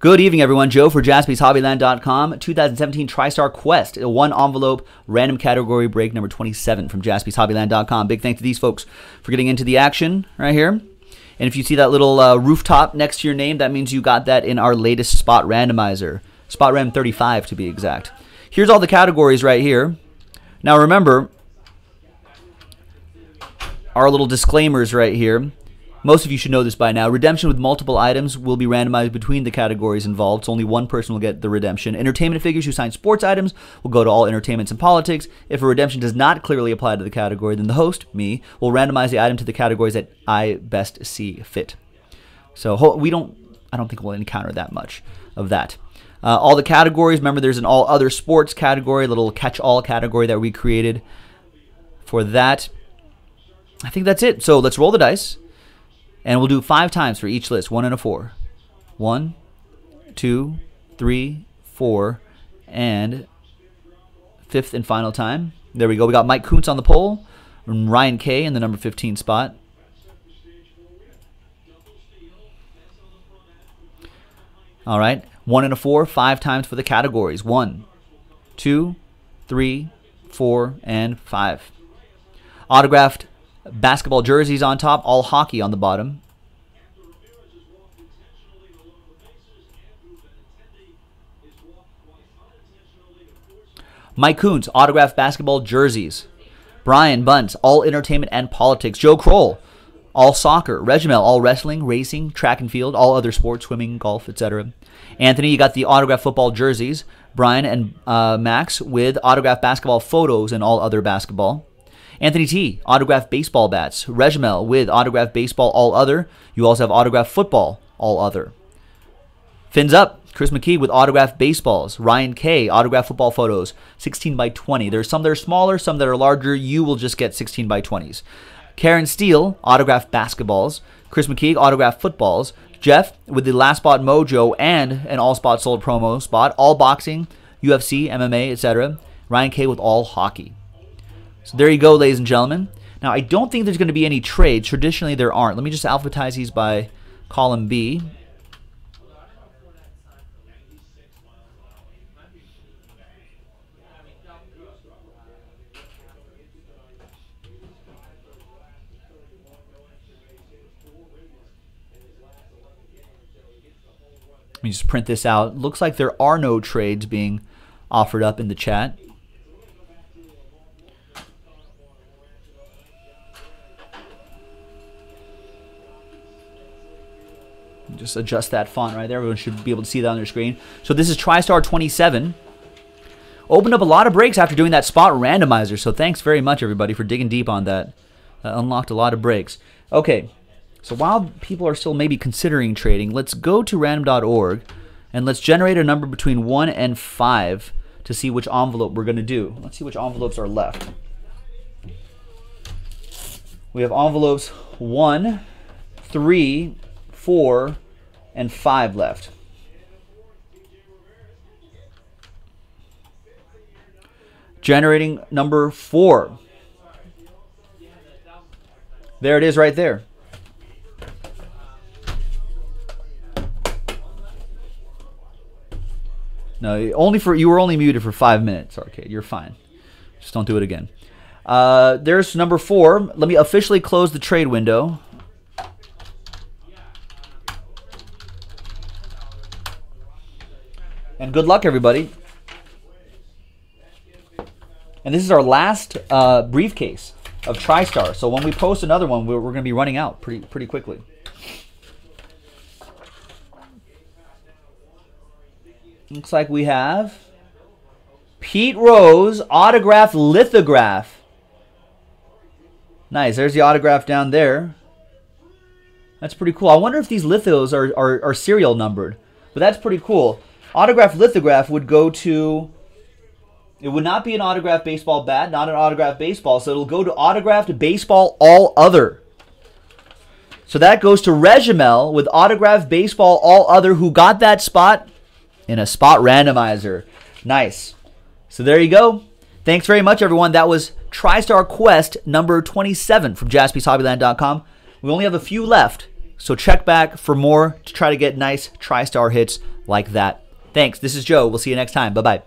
Good evening, everyone. Joe for jaspyshobbyland.com. 2017 TriStar Quest, a one envelope random category break number 27 from jaspyshobbyland.com. Big thanks to these folks for getting into the action right here. And if you see that little uh, rooftop next to your name, that means you got that in our latest spot randomizer. Spot Ram 35 to be exact. Here's all the categories right here. Now remember, our little disclaimers right here. Most of you should know this by now. Redemption with multiple items will be randomized between the categories involved, so only one person will get the redemption. Entertainment figures who sign sports items will go to all entertainments and politics. If a redemption does not clearly apply to the category, then the host, me, will randomize the item to the categories that I best see fit. So we don't, I don't think we'll encounter that much of that. Uh, all the categories, remember there's an all other sports category, little catch all category that we created for that. I think that's it. So let's roll the dice. And we'll do five times for each list, one and a four. One, two, three, four, and fifth and final time. There we go. We got Mike Kuntz on the pole, Ryan K in the number 15 spot. All right. One and a four, five times for the categories. One, two, three, four, and five. Autographed basketball jerseys on top, all hockey on the bottom. Mike Coons, autographed basketball jerseys. Brian Bunt, all entertainment and politics. Joe Kroll, all soccer. Regimel, all wrestling, racing, track and field, all other sports, swimming, golf, etc. Anthony, you got the autographed football jerseys. Brian and uh, Max with autographed basketball photos and all other basketball. Anthony T, autographed baseball bats. Regimel with autographed baseball all other. You also have autographed football all other. Fins up. Chris McKee with autographed baseballs. Ryan K, autographed football photos, 16 by 20. There's some that are smaller, some that are larger. You will just get 16 by 20s. Karen Steele, autographed basketballs. Chris McKee, autographed footballs. Jeff with the last spot mojo and an all spot sold promo spot. All boxing, UFC, MMA, etc. Ryan K with all hockey. So there you go, ladies and gentlemen. Now, I don't think there's going to be any trades. Traditionally, there aren't. Let me just alphabetize these by column B. Let me just print this out. Looks like there are no trades being offered up in the chat. Just adjust that font right there. Everyone should be able to see that on their screen. So this is TriStar 27. Opened up a lot of breaks after doing that spot randomizer. So thanks very much, everybody, for digging deep on that. that unlocked a lot of breaks. Okay, so while people are still maybe considering trading, let's go to random.org and let's generate a number between 1 and 5 to see which envelope we're going to do. Let's see which envelopes are left. We have envelopes 1, 3, four, and five left. Generating number four. There it is right there. No, only for you were only muted for five minutes, Arcade. You're fine. Just don't do it again. Uh, there's number four. Let me officially close the trade window. And good luck, everybody. And this is our last uh, briefcase of TriStar. So when we post another one, we're, we're going to be running out pretty pretty quickly. Looks like we have Pete Rose autograph lithograph. Nice. There's the autograph down there. That's pretty cool. I wonder if these lithos are, are, are serial numbered. But that's pretty cool autograph lithograph would go to it would not be an autographed baseball bat, not an autographed baseball, so it'll go to autographed baseball all other. So that goes to Regimel with autographed baseball all other who got that spot in a spot randomizer. Nice. So there you go. Thanks very much, everyone. That was TriStar Quest number 27 from jaspyshobbyland.com. We only have a few left. So check back for more to try to get nice TriStar hits like that. Thanks. This is Joe. We'll see you next time. Bye bye.